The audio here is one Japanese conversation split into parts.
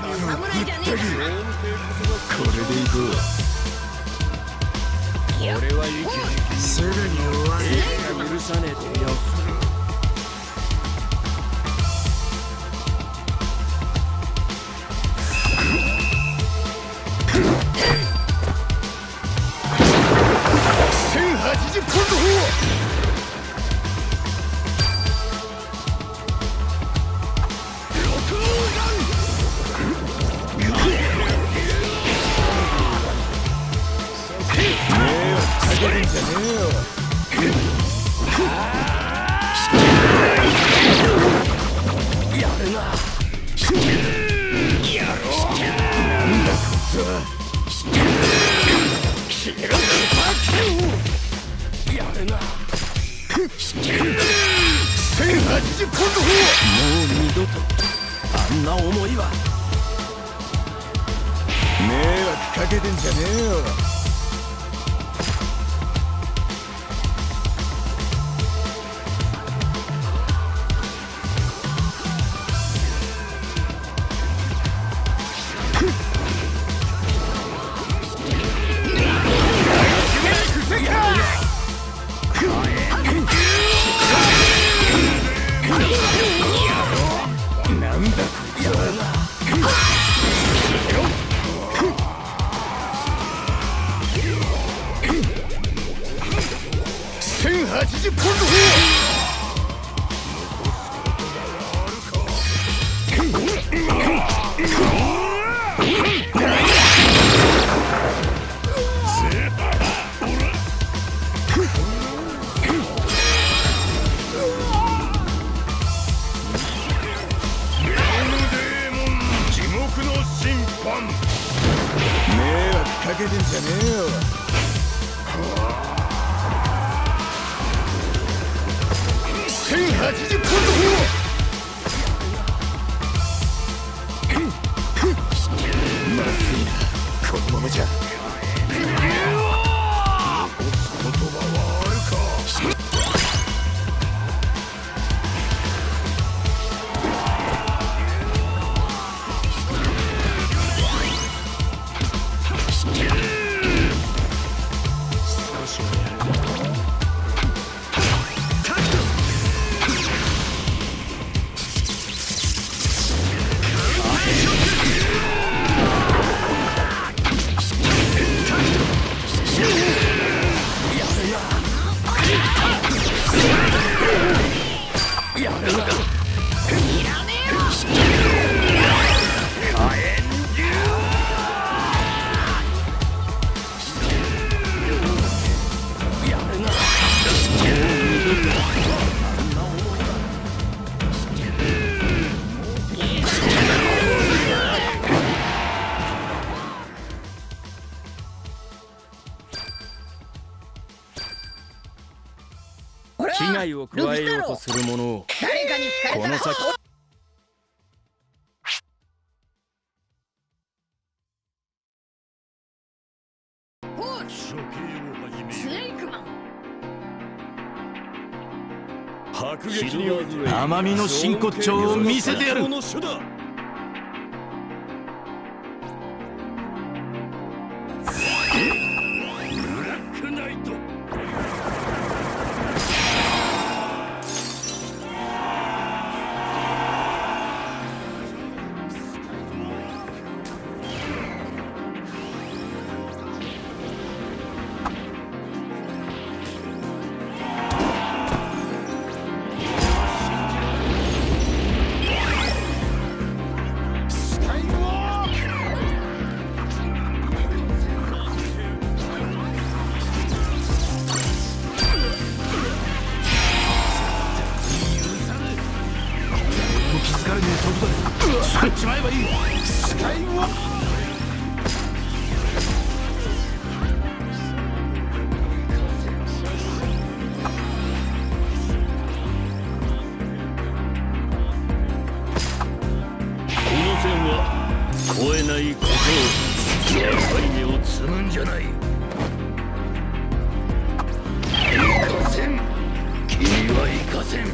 これでいこう俺は生きすぐに終わる。が許さねえとよ迷惑かけてんじゃねえよ。迷惑かけてんじゃねえよ1080ポンドま危害を加えようとする者をこの先甘みの真骨頂を見せてやる目をつむんじゃない。行かせん。君は行かせん。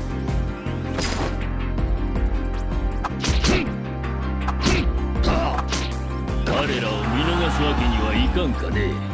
彼らを見逃すわけにはいかんかね。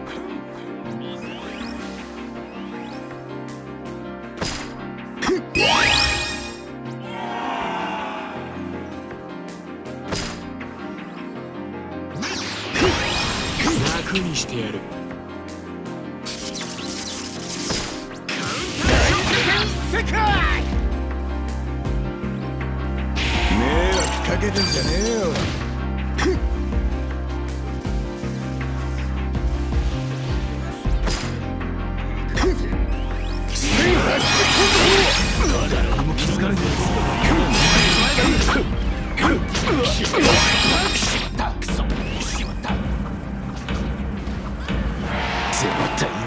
楽にしてやる。迷惑かけてんじゃねえよ。誰も気づかれねえ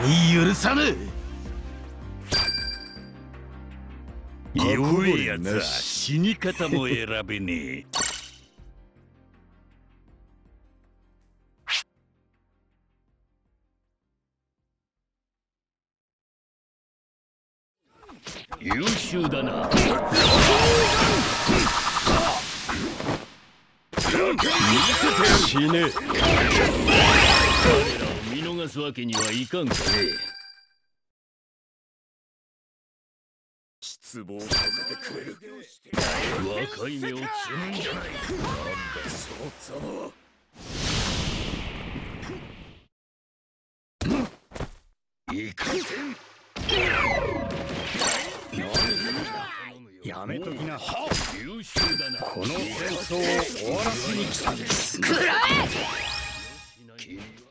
に許さぬ。弱いやつは死に方も選べねえ。優秀だな。死ね。逃すわけにはいかんかね。失望させてくれる若い芽を摘むんじゃない。なんだそのざまはいかせん。やめときな、優秀だな。この戦争を終わらせに来たんです。くらえ